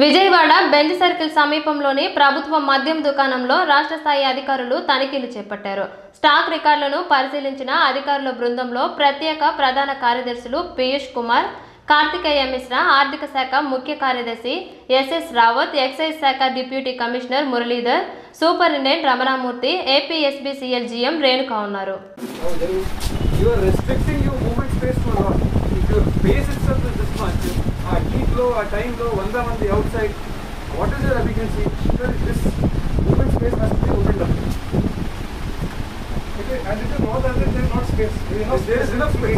Vijayawada Benz circle సమీపంలోని ప్రభుత్వ మద్యం దుకాణంలో రాష్ట్ర స్థాయి అధికారులు తనిఖీలు చేపట్టారు. స్టాక్ రికార్డులను పరిశీలించిన అధికారుల బృందంలో ప్రత్యేక ప్రధాన కార్యదర్శులు పీయూష్ కుమార్ కార్తికేయ మిశ్రా ఆర్థిక శాఖ ముఖ్య కార్యదర్శి ఎస్ఎస్ రావత్ ఎక్సైజ్ శాఖ deputy commissioner Muralidhar superintendent Ramanamurthy APSBCL GM Renuka ఉన్నారు. Heat low, time low, one on the outside, what is your efficiency? Sir, this movement space has to be opened up. Okay, and it is not as if there is not space. There is enough There is enough space.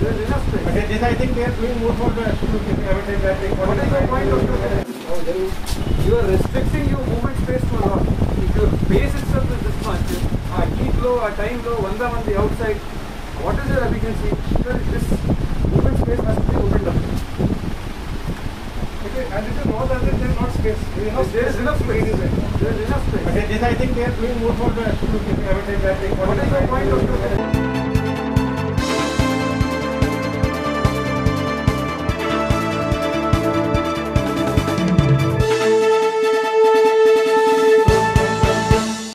There is enough space. Okay, this I think they are doing more for the to keep everything that they What is your point of view? You are restricting your movement space to a lot. If your space itself is this much, heat low, uh, time low, one on the outside, what is your efficiency? Sir, this movement space has to be and it is not as if there is not space. There is enough space. There is enough space. I think they are doing more for the